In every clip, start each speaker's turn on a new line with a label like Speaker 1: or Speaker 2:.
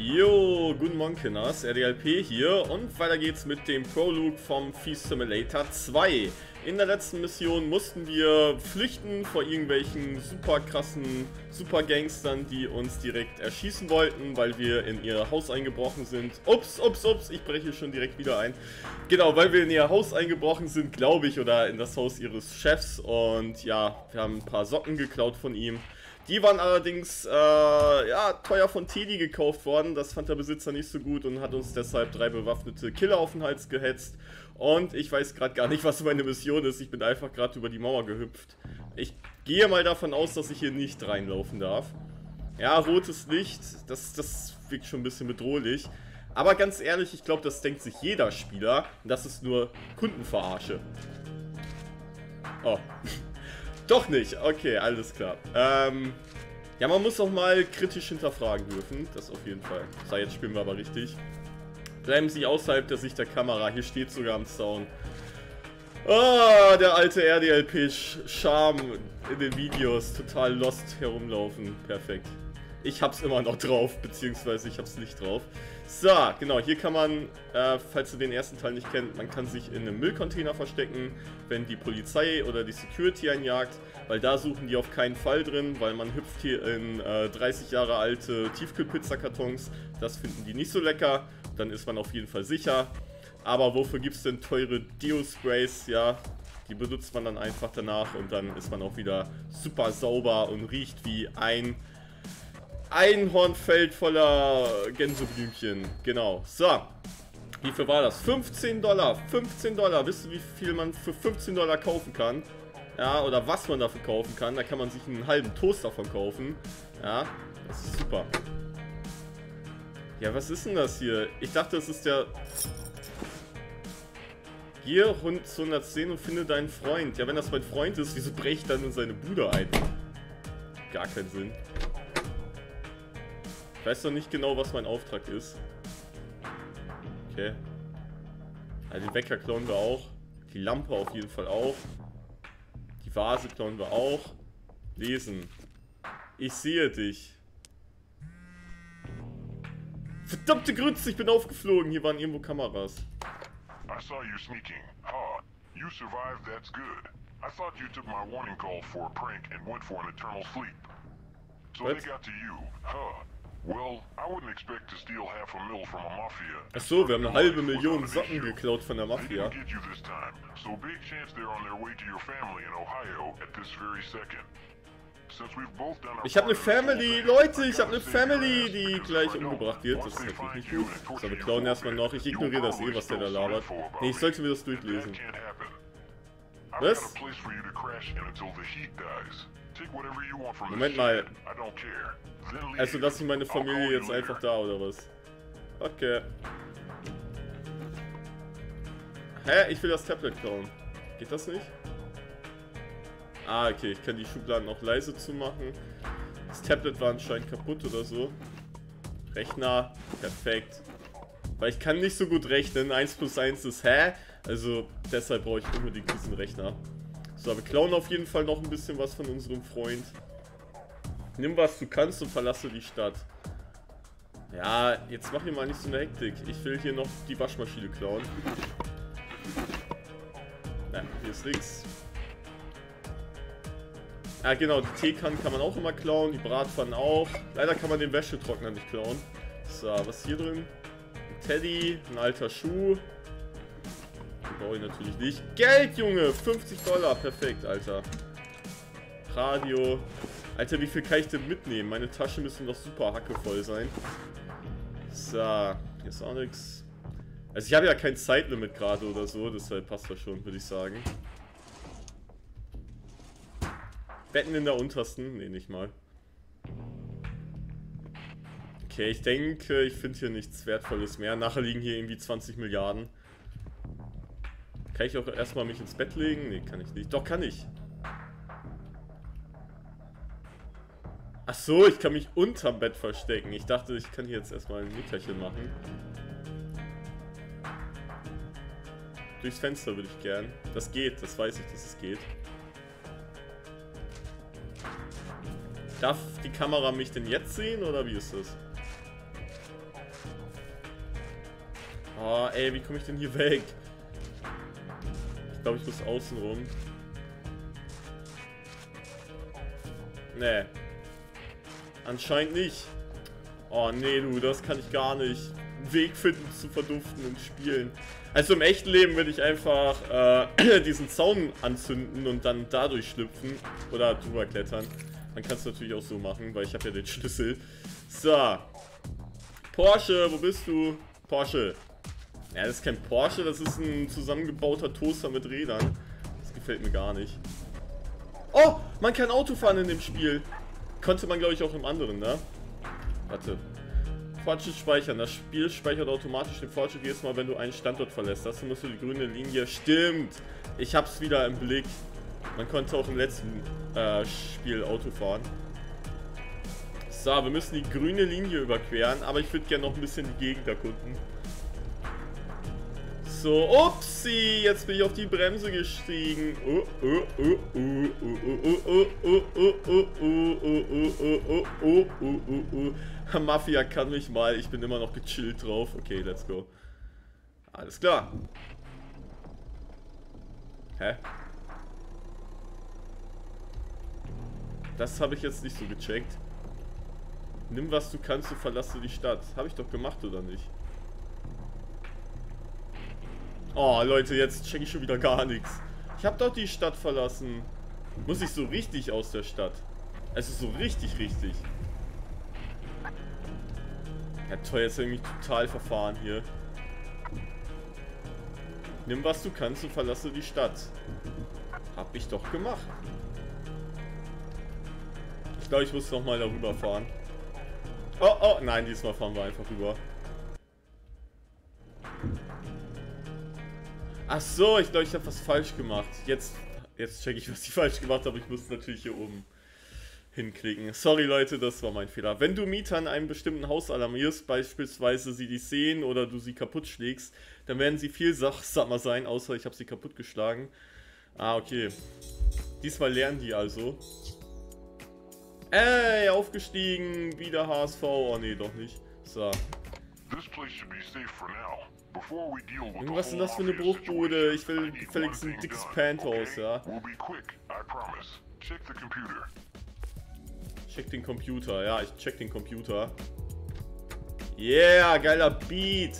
Speaker 1: Jo, guten Morgen Kinders, RDLP hier und weiter geht's mit dem Prologue vom Feast Simulator 2. In der letzten Mission mussten wir flüchten vor irgendwelchen super krassen Supergangstern, die uns direkt erschießen wollten, weil wir in ihr Haus eingebrochen sind. Ups, ups, ups, ich breche schon direkt wieder ein. Genau, weil wir in ihr Haus eingebrochen sind, glaube ich, oder in das Haus ihres Chefs und ja, wir haben ein paar Socken geklaut von ihm. Die waren allerdings äh, ja, teuer von Teddy gekauft worden. Das fand der Besitzer nicht so gut und hat uns deshalb drei bewaffnete Killer auf den Hals gehetzt. Und ich weiß gerade gar nicht, was meine Mission ist. Ich bin einfach gerade über die Mauer gehüpft. Ich gehe mal davon aus, dass ich hier nicht reinlaufen darf. Ja, rotes Licht, das, das wirkt schon ein bisschen bedrohlich. Aber ganz ehrlich, ich glaube, das denkt sich jeder Spieler. Und das ist nur Kundenverarsche. Oh. Doch nicht. Okay, alles klar. Ähm, ja, man muss auch mal kritisch hinterfragen dürfen. Das auf jeden Fall. So, jetzt spielen wir aber richtig. Bleiben Sie außerhalb der Sicht der Kamera. Hier steht sogar am Zaun. Ah, oh, der alte RDLP-Charme in den Videos. Total lost herumlaufen. Perfekt. Ich hab's immer noch drauf, beziehungsweise ich hab's nicht drauf. So, genau, hier kann man, äh, falls ihr den ersten Teil nicht kennt, man kann sich in einem Müllcontainer verstecken, wenn die Polizei oder die Security einjagt, weil da suchen die auf keinen Fall drin, weil man hüpft hier in äh, 30 Jahre alte Tiefkühlpizzakartons, das finden die nicht so lecker, dann ist man auf jeden Fall sicher. Aber wofür gibt es denn teure Deo-Sprays, ja, die benutzt man dann einfach danach und dann ist man auch wieder super sauber und riecht wie ein Einhornfeld voller Gänseblümchen. Genau. So. Wie viel war das? 15 Dollar. 15 Dollar. Wisst ihr, wie viel man für 15 Dollar kaufen kann? Ja, oder was man dafür kaufen kann. Da kann man sich einen halben Toast davon kaufen. Ja, das ist super. Ja, was ist denn das hier? Ich dachte, das ist der... Hier, Hund 110 und finde deinen Freund. Ja, wenn das mein Freund ist, wieso breche ich dann in seine Bude ein? Gar keinen Sinn. Weiß noch nicht genau, was mein Auftrag ist. Okay. Also den Wecker klauen wir auch. Die Lampe auf jeden Fall auch. Die Vase klauen wir auch. Lesen. Ich sehe dich. Verdammte Grütze, ich bin aufgeflogen. Hier waren irgendwo Kameras. I saw you sneaking. Ha. You survived, that's good. I thought you took my warning call for a prank and went for an eternal sleep. So What? they got to you. Huh. Ach so, wir haben eine halbe Million Socken geklaut von der Mafia. Ich habe eine Family, Leute, ich habe eine Family, die gleich umgebracht wird. Das ist natürlich nicht gut. So, wir klauen erstmal noch. Ich ignoriere das eh, was der da labert. Nee, ich sollte mir das durchlesen. Was? Moment mal. Also lasse ich meine Familie jetzt einfach da, oder was? Okay. Hä? Ich will das Tablet klauen. Geht das nicht? Ah, okay. Ich kann die Schubladen auch leise zumachen. Das Tablet war anscheinend kaputt oder so. Rechner. Perfekt. Weil ich kann nicht so gut rechnen. 1 plus 1 ist hä? Also deshalb brauche ich unbedingt diesen Rechner. So, wir klauen auf jeden Fall noch ein bisschen was von unserem Freund. Nimm was du kannst und verlasse die Stadt. Ja, jetzt mach hier mal nicht so eine Hektik. Ich will hier noch die Waschmaschine klauen. Ja, hier ist nichts. Ja, genau, die Teekannen kann man auch immer klauen, die Bratpfannen auch. Leider kann man den Wäschetrockner nicht klauen. So, was ist hier drin? Ein Teddy, ein alter Schuh. Brauche ich natürlich nicht. Geld, Junge! 50 Dollar, perfekt, Alter. Radio, Alter, wie viel kann ich denn mitnehmen? Meine Taschen müssen doch super hackevoll sein. So, hier ist auch nichts. Also ich habe ja kein Zeitlimit gerade oder so, deshalb passt das schon, würde ich sagen. Betten in der untersten? Ne, nicht mal. Okay, ich denke, ich finde hier nichts Wertvolles mehr. Nachher liegen hier irgendwie 20 Milliarden. Kann ich auch erstmal mich ins Bett legen? Ne, kann ich nicht. Doch, kann ich. Ach so, ich kann mich unterm Bett verstecken. Ich dachte, ich kann hier jetzt erstmal ein Nickerchen machen. Durchs Fenster würde ich gern. Das geht, das weiß ich, dass es geht. Darf die Kamera mich denn jetzt sehen oder wie ist das? Oh, ey, wie komme ich denn hier weg? Ich glaube, ich muss außen rum. Nee. Anscheinend nicht. Oh, nee, du, das kann ich gar nicht. Einen Weg finden zu verduften und spielen. Also im echten Leben würde ich einfach äh, diesen Zaun anzünden und dann dadurch schlüpfen. Oder drüber klettern. Man kann es natürlich auch so machen, weil ich habe ja den Schlüssel. So. Porsche, wo bist du? Porsche. Ja, das ist kein Porsche, das ist ein zusammengebauter Toaster mit Rädern. Das gefällt mir gar nicht. Oh, man kann Auto fahren in dem Spiel. Konnte man, glaube ich, auch im anderen, ne? Warte. Fortschritt speichern. Das Spiel speichert automatisch den Fortschritt jedes Mal, wenn du einen Standort verlässt. Das musst du die grüne Linie. Stimmt. Ich hab's wieder im Blick. Man konnte auch im letzten äh, Spiel Auto fahren. So, wir müssen die grüne Linie überqueren, aber ich würde gerne noch ein bisschen die Gegend erkunden. So, upsi, jetzt bin ich auf die Bremse gestiegen. Mafia kann mich mal, ich bin immer noch gechillt drauf. Okay, let's go. Alles klar. Hä? Das habe ich jetzt nicht so gecheckt. Nimm was du kannst und verlasse die Stadt. Habe ich doch gemacht, oder nicht? Oh, Leute, jetzt check ich schon wieder gar nichts. Ich habe doch die Stadt verlassen. Muss ich so richtig aus der Stadt? Es ist so richtig, richtig. Ja toll, jetzt irgendwie total verfahren hier. Nimm was du kannst und verlasse die Stadt. Hab ich doch gemacht. Ich glaube, ich muss nochmal darüber fahren. Oh, oh, nein, diesmal fahren wir einfach rüber. Ach so, ich glaube, ich habe was falsch gemacht. Jetzt, jetzt check ich, was ich falsch gemacht habe. Ich muss natürlich hier oben hinklicken. Sorry Leute, das war mein Fehler. Wenn du Mieter in einem bestimmten Haus alarmierst, beispielsweise sie dich sehen oder du sie kaputt schlägst, dann werden sie viel sachsamer sein, außer ich habe sie kaputt geschlagen. Ah, okay. Diesmal lernen die also. Ey, aufgestiegen, wieder HSV. Oh nee, doch nicht. So. Was ist denn das für eine Bruchbude? Ich will gefälligst ein dickes Penthouse, ja. Check den Computer, ja, ich check den Computer. Yeah, geiler Beat.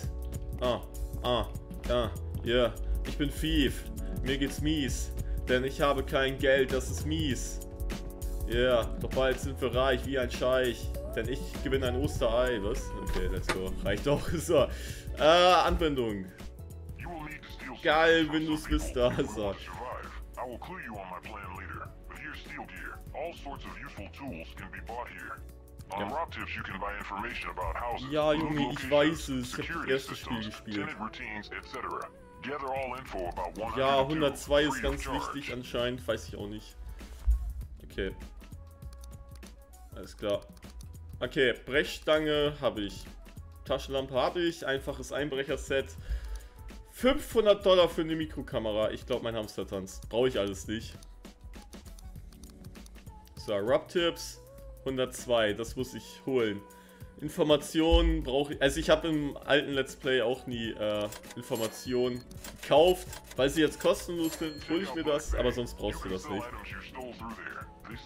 Speaker 1: Ah, ah, ja, yeah. Ich bin Thief. Mir geht's mies. Denn ich habe kein Geld, das ist mies. Ja, yeah, doch bald sind wir reich wie ein Scheich. Denn ich gewinne ein Osterei, was? Okay, let's go. Reicht doch. So. Äh, Anwendung. Geil, Windows Vista. So. Ja. ja, Junge, ich weiß es. Ich habe das erste Spiel gespielt. Ja, 102 ist ganz wichtig anscheinend. Weiß ich auch nicht. Okay. Alles klar. Okay, Brechstange habe ich. Taschenlampe habe ich. Einfaches Einbrecherset. 500 Dollar für eine Mikrokamera. Ich glaube, mein Hamster tanzt. Brauche ich alles nicht. So, Rub-Tipps. 102. Das muss ich holen. Informationen brauche ich. Also ich habe im alten Let's Play auch nie äh, Informationen gekauft. Weil sie jetzt kostenlos sind, hole ich mir das, aber sonst brauchst du das nicht.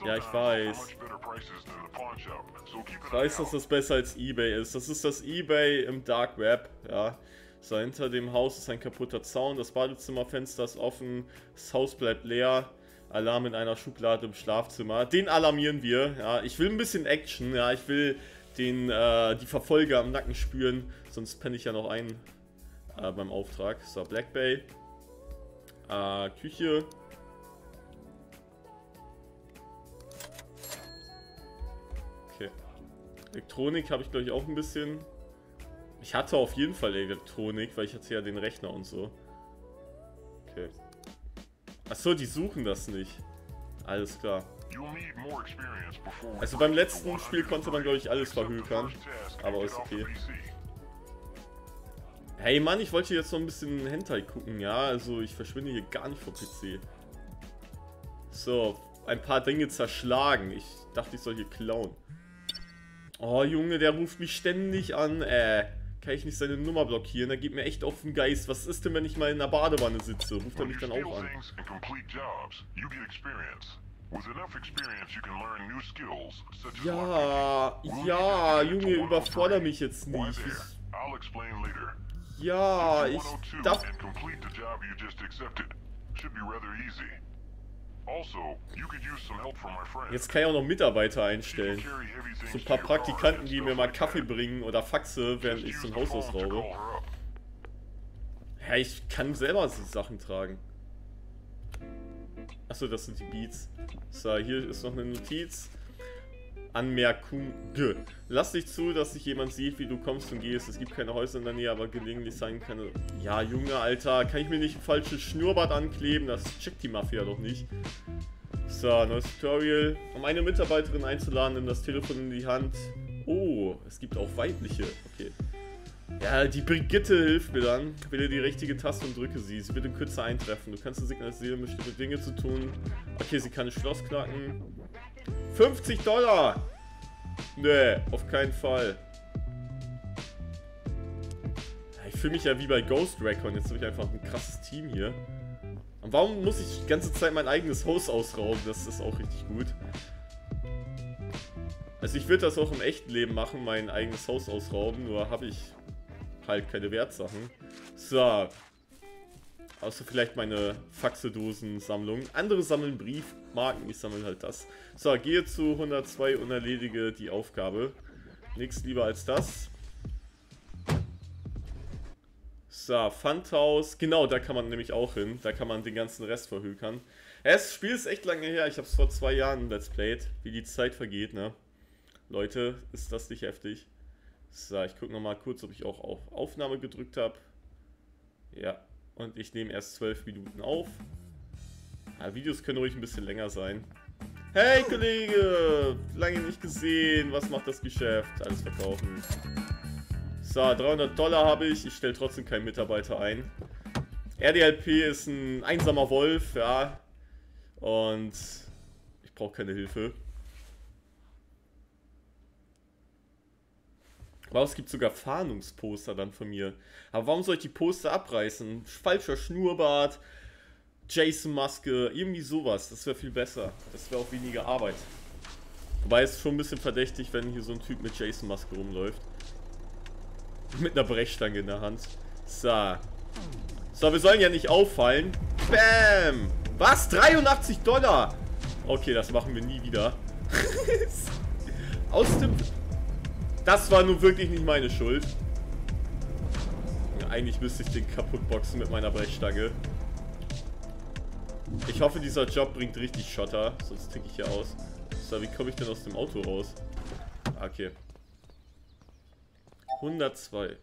Speaker 1: Ja, ich weiß. Ich weiß, dass das besser als Ebay ist. Das ist das Ebay im Dark Web, ja. So, hinter dem Haus ist ein kaputter Zaun, das Badezimmerfenster ist offen, das Haus bleibt leer. Alarm in einer Schublade im Schlafzimmer. Den alarmieren wir, ja. Ich will ein bisschen Action, ja. Ich will den, äh, die Verfolger am Nacken spüren, sonst penne ich ja noch ein äh, beim Auftrag. So, Black Bay. Äh, Küche. Elektronik habe ich glaube ich auch ein bisschen. Ich hatte auf jeden Fall Elektronik, weil ich hatte ja den Rechner und so. Okay. Achso, die suchen das nicht. Alles klar. Also beim letzten Spiel konnte man glaube ich alles verhökern. Aber ist okay. Hey Mann, ich wollte jetzt noch ein bisschen Hentai gucken, ja? Also ich verschwinde hier gar nicht vom PC. So, ein paar Dinge zerschlagen. Ich dachte, ich soll hier klauen. Oh, Junge, der ruft mich ständig an. Äh, kann ich nicht seine Nummer blockieren. Er geht mir echt auf den Geist. Was ist denn, wenn ich mal in einer Badewanne sitze? Ruft er mich dann auch an? Ja, ja, Junge, überfordere mich jetzt nicht. Ja, ich darf... Also, Jetzt kann ich auch noch Mitarbeiter einstellen. So ein paar Praktikanten, die mir mal Kaffee bringen oder Faxe, während ich zum Haus ausraube. Ja, ich kann selber so Sachen tragen. Achso, das sind die Beats. So, hier ist noch eine Notiz. Anmerkung. Lass nicht zu, dass sich jemand sieht, wie du kommst und gehst. Es gibt keine Häuser in der Nähe, aber gelegentlich sein kann. Ja, Junge, Alter, kann ich mir nicht ein falsches Schnurrbart ankleben? Das checkt die Mafia doch nicht. So, neues Tutorial. Um eine Mitarbeiterin einzuladen, nimm das Telefon in die Hand. Oh, es gibt auch weibliche. Okay. Ja, die Brigitte hilft mir dann. Wähle die richtige Taste und drücke sie. Sie wird in Kürze eintreffen. Du kannst sie signalisieren, bestimmte Dinge zu tun. Okay, sie kann ein Schloss knacken. 50 Dollar! Nee, auf keinen Fall. Ich fühle mich ja wie bei Ghost Recon. Jetzt habe ich einfach ein krasses Team hier. Und warum muss ich die ganze Zeit mein eigenes Haus ausrauben? Das ist auch richtig gut. Also ich würde das auch im echten Leben machen, mein eigenes Haus ausrauben, nur habe ich halt keine Wertsachen. So, Außer vielleicht meine Faxedosen-Sammlung. Andere sammeln Briefmarken, ich sammle halt das. So, gehe zu 102 und erledige die Aufgabe. Nichts lieber als das. So, Pfandhaus. Genau, da kann man nämlich auch hin. Da kann man den ganzen Rest verhökern. das Spiel ist echt lange her. Ich habe es vor zwei Jahren Let's Played. Wie die Zeit vergeht, ne? Leute, ist das nicht heftig? So, ich gucke nochmal kurz, ob ich auch auf Aufnahme gedrückt habe. Ja, und ich nehme erst 12 Minuten auf. Ja, Videos können ruhig ein bisschen länger sein. Hey Kollege, lange nicht gesehen. Was macht das Geschäft? Alles verkaufen. So, 300 Dollar habe ich. Ich stelle trotzdem keinen Mitarbeiter ein. RDLP ist ein einsamer Wolf, ja. Und ich brauche keine Hilfe. Aber es gibt sogar Fahndungsposter dann von mir. Aber warum soll ich die Poster abreißen? Falscher Schnurrbart, Jason-Maske, irgendwie sowas. Das wäre viel besser. Das wäre auch weniger Arbeit. Wobei es schon ein bisschen verdächtig, wenn hier so ein Typ mit Jason-Maske rumläuft. Mit einer Brechstange in der Hand. So. So, wir sollen ja nicht auffallen. Bam! Was? 83 Dollar? Okay, das machen wir nie wieder. Aus dem das war nun wirklich nicht meine Schuld. Eigentlich müsste ich den kaputt boxen mit meiner Brechstange. Ich hoffe, dieser Job bringt richtig Schotter, sonst ticke ich hier aus. So, wie komme ich denn aus dem Auto raus? Okay. 102.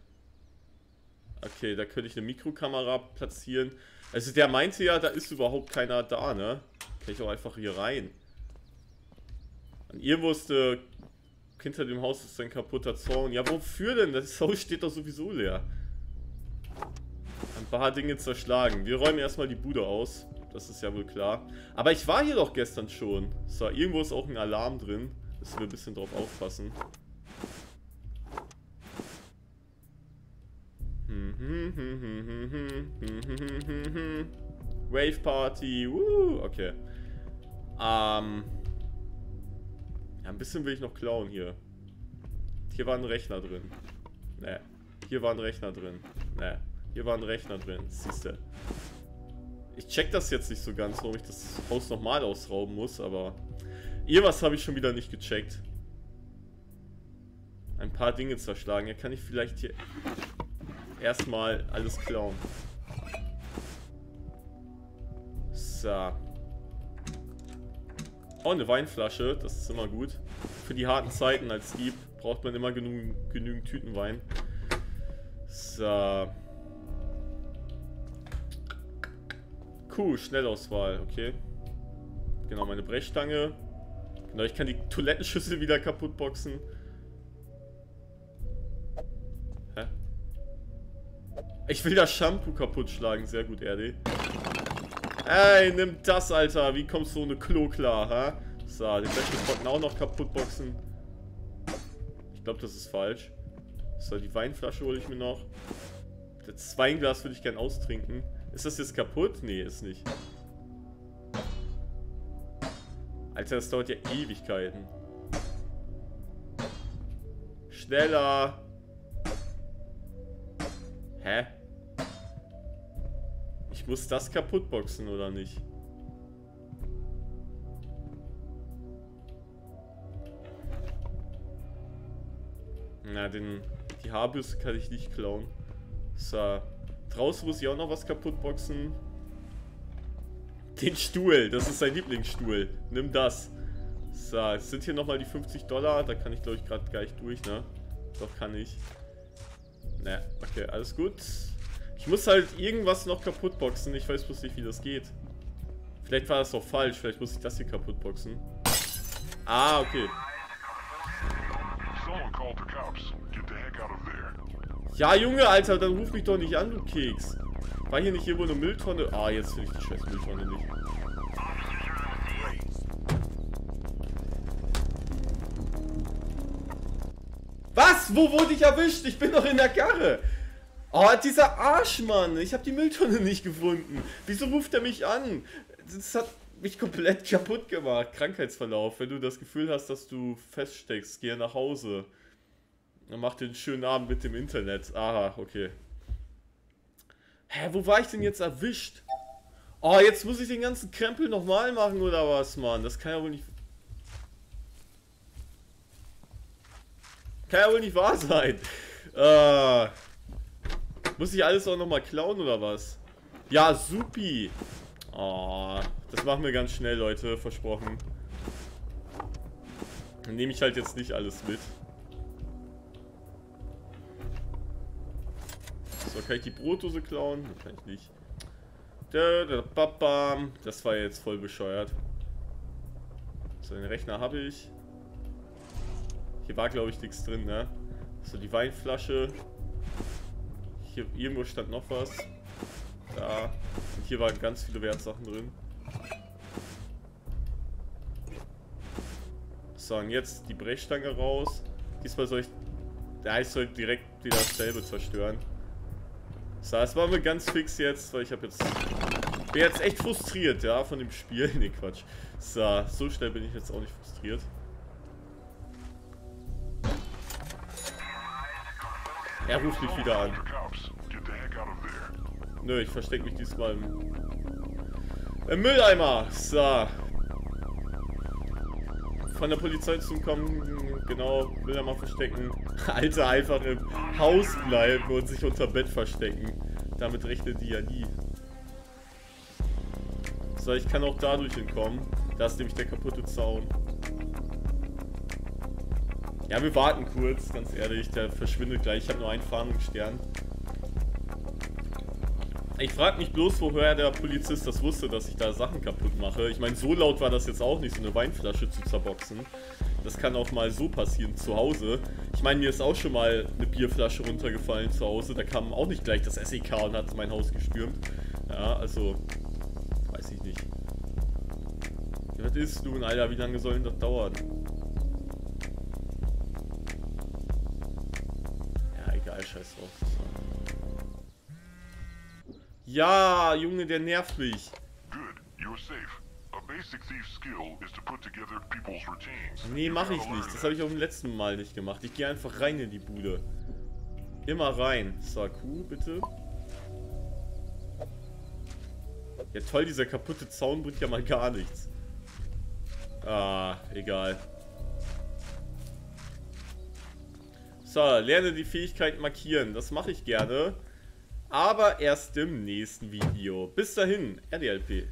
Speaker 1: Okay, da könnte ich eine Mikrokamera platzieren. Also der meinte ja, da ist überhaupt keiner da, ne? Kann ich auch einfach hier rein. An ihr wusste hinter dem Haus ist ein kaputter Zaun. Ja, wofür denn? Das Haus steht doch sowieso leer. Ein paar Dinge zerschlagen. Wir räumen erstmal die Bude aus. Das ist ja wohl klar. Aber ich war hier doch gestern schon. So, irgendwo ist auch ein Alarm drin. Müssen wir ein bisschen drauf aufpassen. Wave Party. Woo, okay. Ähm... Ja, ein bisschen will ich noch klauen hier. Hier war ein Rechner drin. Ne. Hier war ein Rechner drin. Ne. Hier war ein Rechner drin. Siehste. Ich check das jetzt nicht so ganz, warum ich das Haus nochmal ausrauben muss, aber... Irgendwas habe ich schon wieder nicht gecheckt. Ein paar Dinge zerschlagen. Ja, kann ich vielleicht hier erstmal alles klauen. So. Oh, eine Weinflasche, das ist immer gut. Für die harten Zeiten als Dieb braucht man immer genug, genügend Tütenwein. So. Cool, Schnellauswahl, okay. Genau, meine Brechstange. Genau, ich kann die Toilettenschüssel wieder kaputt boxen. Hä? Ich will das Shampoo kaputt schlagen, sehr gut, RD. Ey, nimm das, Alter. Wie kommst du ohne Klo klar, ha? So, den Wäschebrocken auch noch kaputt boxen. Ich glaube, das ist falsch. So, die Weinflasche hole ich mir noch. Das Weinglas würde ich gern austrinken. Ist das jetzt kaputt? Nee, ist nicht. Alter, das dauert ja Ewigkeiten. Schneller! Hä? Ich muss das kaputt boxen, oder nicht? Na, den, die Haarbürste kann ich nicht klauen. So. Draußen muss ich auch noch was kaputt boxen. Den Stuhl, das ist sein Lieblingsstuhl. Nimm das. So, jetzt sind hier nochmal die 50 Dollar. Da kann ich, glaube ich, gerade gar nicht durch, ne? Doch, kann ich. Ne, okay, alles gut. Ich muss halt irgendwas noch kaputt boxen. Ich weiß bloß nicht, wie das geht. Vielleicht war das doch falsch. Vielleicht muss ich das hier kaputt boxen. Ah, okay. Ja, Junge, Alter, dann ruf mich doch nicht an, du Keks. War hier nicht irgendwo eine Mülltonne? Ah, jetzt finde ich die scheiß Mülltonne nicht. Was? Wo wurde ich erwischt? Ich bin doch in der Karre. Oh, dieser Arschmann. Ich habe die Mülltonne nicht gefunden. Wieso ruft er mich an? Das hat mich komplett kaputt gemacht. Krankheitsverlauf. Wenn du das Gefühl hast, dass du feststeckst, geh nach Hause. Dann mach den schönen Abend mit dem Internet. Aha, okay. Hä, wo war ich denn jetzt erwischt? Oh, jetzt muss ich den ganzen Krempel nochmal machen oder was, Mann? Das kann ja wohl nicht... Kann ja wohl nicht wahr sein. Äh, muss ich alles auch nochmal klauen oder was? Ja, supi. Oh, das machen wir ganz schnell, Leute. Versprochen. Dann nehme ich halt jetzt nicht alles mit. So, kann ich die Brotdose klauen? Kann ich nicht. Das war jetzt voll bescheuert. So, den Rechner habe ich. Hier war, glaube ich, nichts drin, ne? So, die Weinflasche. Hier irgendwo stand noch was. Da. Und hier waren ganz viele Wertsachen drin. So, und jetzt die Brechstange raus. Diesmal soll ich... Ja, ich soll direkt wieder dasselbe zerstören. So, das machen wir ganz fix jetzt, weil ich habe jetzt... Bin jetzt echt frustriert, ja, von dem Spiel. Ne, Quatsch. So, so schnell bin ich jetzt auch nicht frustriert. Er ruft mich wieder an. Nö, ich verstecke mich diesmal im, im Mülleimer. So. Von der Polizei zu kommen, genau, will er mal verstecken. Alter, einfach im Haus bleiben und sich unter Bett verstecken. Damit rechnet die ja nie. So, ich kann auch dadurch entkommen. Da ist nämlich der kaputte Zaun. Ja, wir warten kurz, ganz ehrlich. Der verschwindet gleich. Ich habe nur einen Fahndungsstern. Ich frage mich bloß, woher der Polizist das wusste, dass ich da Sachen kaputt mache. Ich meine, so laut war das jetzt auch nicht, so eine Weinflasche zu zerboxen. Das kann auch mal so passieren zu Hause. Ich meine, mir ist auch schon mal eine Bierflasche runtergefallen zu Hause. Da kam auch nicht gleich das SEK und hat mein Haus gestürmt. Ja, also, weiß ich nicht. Was ist nun, Alter? Wie lange soll denn das dauern? Ja, Junge, der nervt mich. Nee, mache ich nicht. Das habe ich auch im letzten Mal nicht gemacht. Ich gehe einfach rein in die Bude. Immer rein. So, Q, bitte. Ja toll, dieser kaputte Zaun bringt ja mal gar nichts. Ah, egal. So, lerne die Fähigkeit markieren. Das mache ich gerne. Aber erst im nächsten Video. Bis dahin, RDLP.